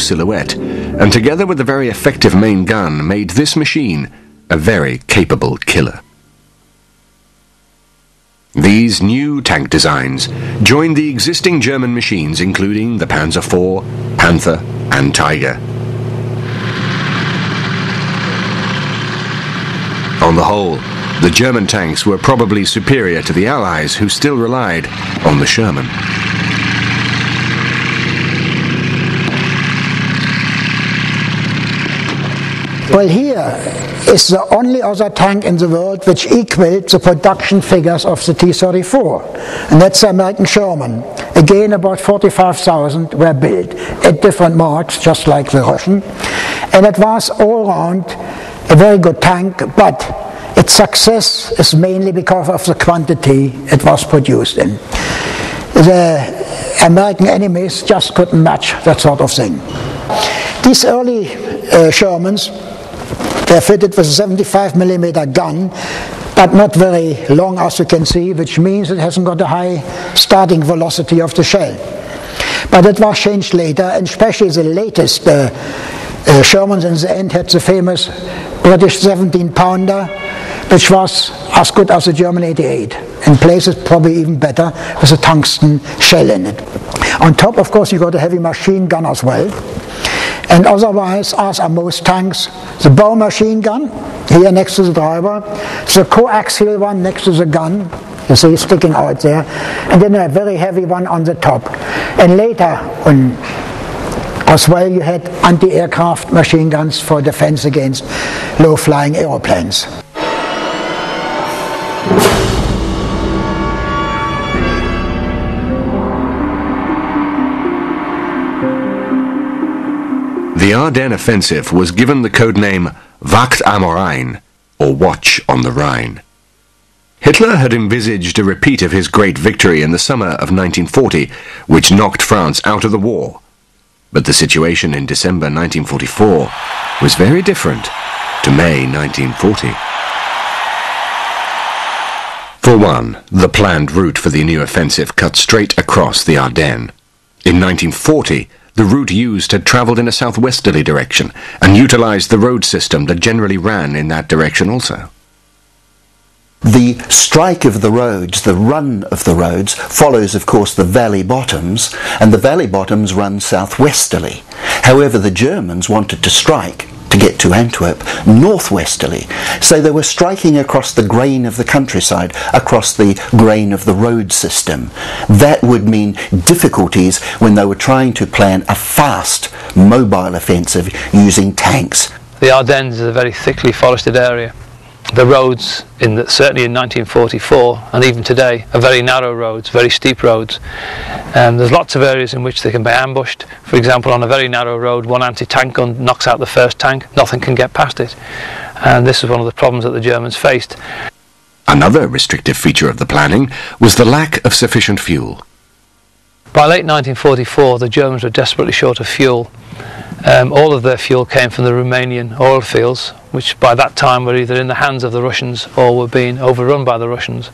silhouette, and together with a very effective main gun, made this machine a very capable killer. These new tank designs joined the existing German machines including the Panzer IV, Panther and Tiger. On the whole, the German tanks were probably superior to the Allies who still relied on the Sherman. Well, here is the only other tank in the world which equaled the production figures of the T-34, and that's the American Sherman. Again, about 45,000 were built at different marks, just like the Russian, and it was all around a very good tank, but its success is mainly because of the quantity it was produced in. The American enemies just couldn't match that sort of thing. These early uh, Shermans they're fitted with a 75 millimeter gun, but not very long as you can see, which means it hasn't got a high starting velocity of the shell. But it was changed later, and especially the latest uh, uh, Shermans in the end had the famous British 17 pounder, which was as good as the German 88. In places, probably even better, with a tungsten shell in it. On top, of course, you got a heavy machine gun as well. And otherwise, as are most tanks, the bow machine gun here next to the driver, the coaxial one next to the gun, you see sticking out there, and then a very heavy one on the top. And later, on as well, you had anti-aircraft machine guns for defense against low-flying aeroplanes. The Ardennes offensive was given the codename Wacht am Rhein, or Watch on the Rhine. Hitler had envisaged a repeat of his great victory in the summer of 1940, which knocked France out of the war. But the situation in December 1944 was very different to May 1940. For one, the planned route for the new offensive cut straight across the Ardennes. In 1940, the route used had travelled in a southwesterly direction and utilised the road system that generally ran in that direction also. The strike of the roads, the run of the roads, follows, of course, the valley bottoms, and the valley bottoms run southwesterly. However, the Germans wanted to strike to get to Antwerp northwesterly. So they were striking across the grain of the countryside, across the grain of the road system. That would mean difficulties when they were trying to plan a fast mobile offensive using tanks. The Ardennes is a very thickly forested area the roads, in the, certainly in 1944 and even today, are very narrow roads, very steep roads. Um, there's lots of areas in which they can be ambushed. For example, on a very narrow road, one anti-tank gun knocks out the first tank, nothing can get past it. And this is one of the problems that the Germans faced. Another restrictive feature of the planning was the lack of sufficient fuel. By late 1944, the Germans were desperately short of fuel. Um, all of their fuel came from the Romanian oil fields, which by that time were either in the hands of the Russians or were being overrun by the Russians.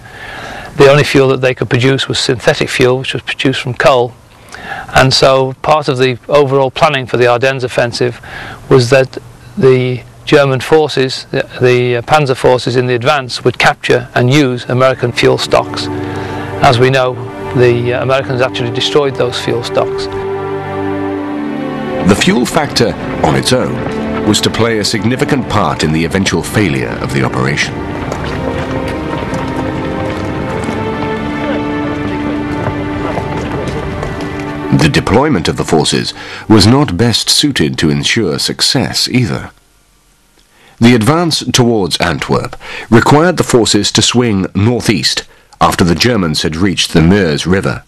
The only fuel that they could produce was synthetic fuel, which was produced from coal. And so part of the overall planning for the Ardennes offensive was that the German forces, the, the Panzer forces in the advance, would capture and use American fuel stocks. As we know, the uh, Americans actually destroyed those fuel stocks. The fuel factor, on its own, was to play a significant part in the eventual failure of the operation. The deployment of the forces was not best suited to ensure success either. The advance towards Antwerp required the forces to swing northeast after the Germans had reached the Meuse River.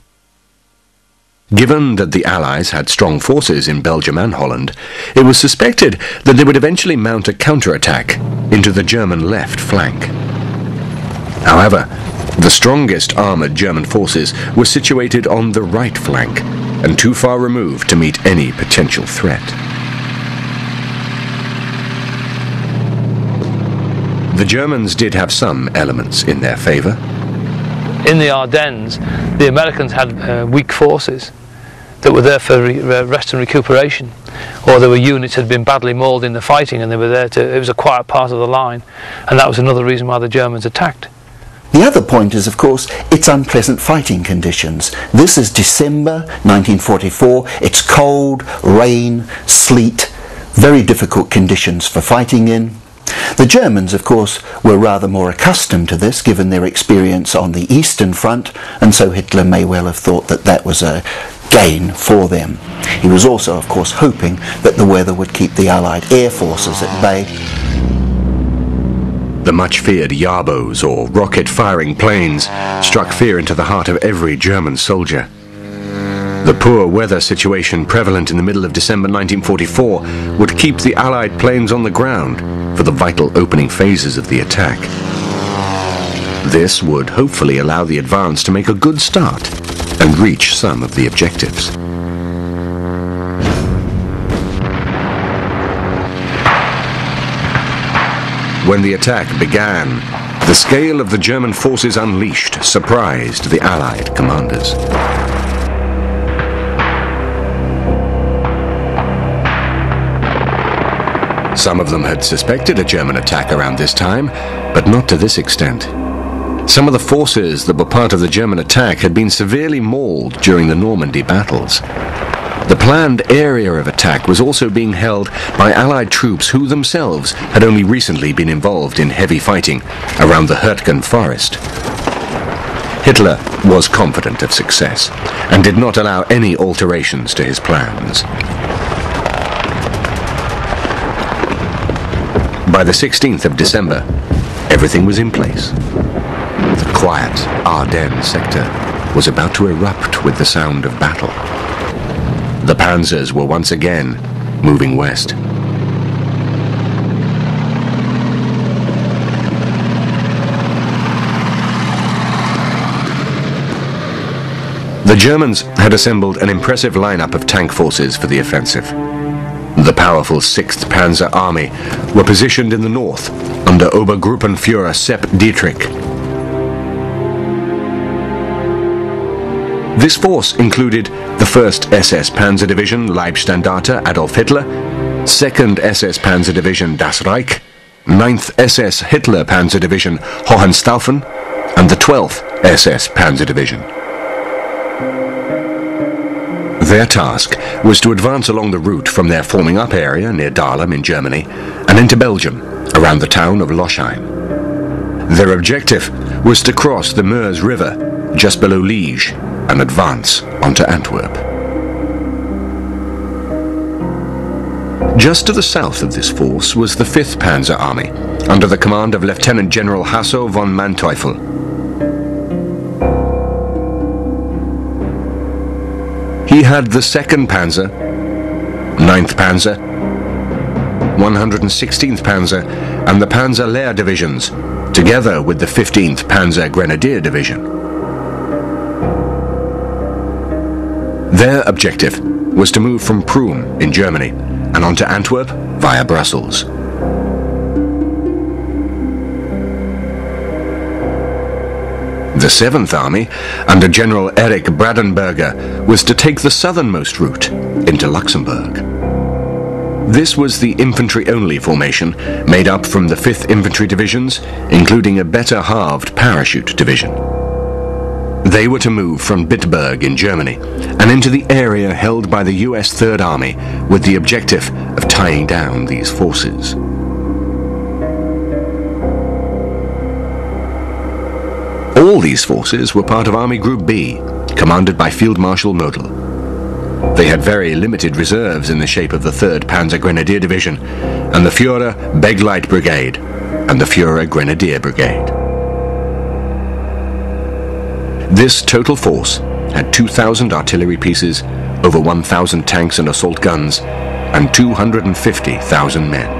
Given that the Allies had strong forces in Belgium and Holland, it was suspected that they would eventually mount a counterattack into the German left flank. However, the strongest armoured German forces were situated on the right flank and too far removed to meet any potential threat. The Germans did have some elements in their favour in the Ardennes, the Americans had uh, weak forces. that were there for re rest and recuperation, or there were units that had been badly mauled in the fighting and they were there to, it was a quiet part of the line, and that was another reason why the Germans attacked. The other point is, of course, its unpleasant fighting conditions. This is December 1944. It's cold, rain, sleet, very difficult conditions for fighting in. The Germans, of course, were rather more accustomed to this given their experience on the Eastern Front, and so Hitler may well have thought that that was a gain for them. He was also, of course, hoping that the weather would keep the Allied air forces at bay. The much feared Jabos, or rocket firing planes, struck fear into the heart of every German soldier. The poor weather situation prevalent in the middle of December 1944 would keep the Allied planes on the ground for the vital opening phases of the attack. This would hopefully allow the advance to make a good start and reach some of the objectives. When the attack began, the scale of the German forces unleashed surprised the Allied commanders. Some of them had suspected a German attack around this time, but not to this extent. Some of the forces that were part of the German attack had been severely mauled during the Normandy battles. The planned area of attack was also being held by Allied troops who themselves had only recently been involved in heavy fighting around the Hurtgen forest. Hitler was confident of success and did not allow any alterations to his plans. By the 16th of December, everything was in place. The quiet Ardennes sector was about to erupt with the sound of battle. The panzers were once again moving west. The Germans had assembled an impressive lineup of tank forces for the offensive. The powerful 6th Panzer Army were positioned in the north under Obergruppenführer Sepp Dietrich. This force included the 1st SS Panzer Division Leibstandarte Adolf Hitler, 2nd SS Panzer Division Das Reich, 9th SS Hitler Panzer Division Hohenstaufen, and the 12th SS Panzer Division. Their task was to advance along the route from their forming up area near Dahlem in Germany and into Belgium around the town of Losheim. Their objective was to cross the Meuse River just below Liege and advance onto Antwerp. Just to the south of this force was the 5th Panzer Army under the command of Lieutenant General Hasso von Manteuffel He had the 2nd Panzer, 9th Panzer, 116th Panzer and the Panzer Lehr divisions, together with the 15th Panzer Grenadier Division. Their objective was to move from Prüm in Germany and on to Antwerp via Brussels. The 7th Army, under General Erich Brandenberger, was to take the southernmost route into Luxembourg. This was the infantry-only formation, made up from the 5th Infantry Divisions, including a better halved parachute division. They were to move from Bitburg in Germany and into the area held by the US Third Army with the objective of tying down these forces. All these forces were part of Army Group B, commanded by Field Marshal Model. They had very limited reserves in the shape of the 3rd Panzer Grenadier Division and the Führer Begleit Brigade and the Führer Grenadier Brigade. This total force had 2,000 artillery pieces, over 1,000 tanks and assault guns, and 250,000 men.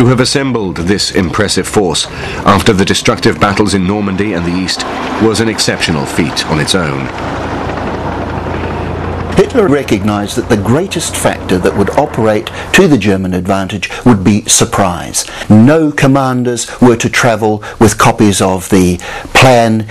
To have assembled this impressive force after the destructive battles in Normandy and the East was an exceptional feat on its own. Hitler recognised that the greatest factor that would operate to the German advantage would be surprise. No commanders were to travel with copies of the plan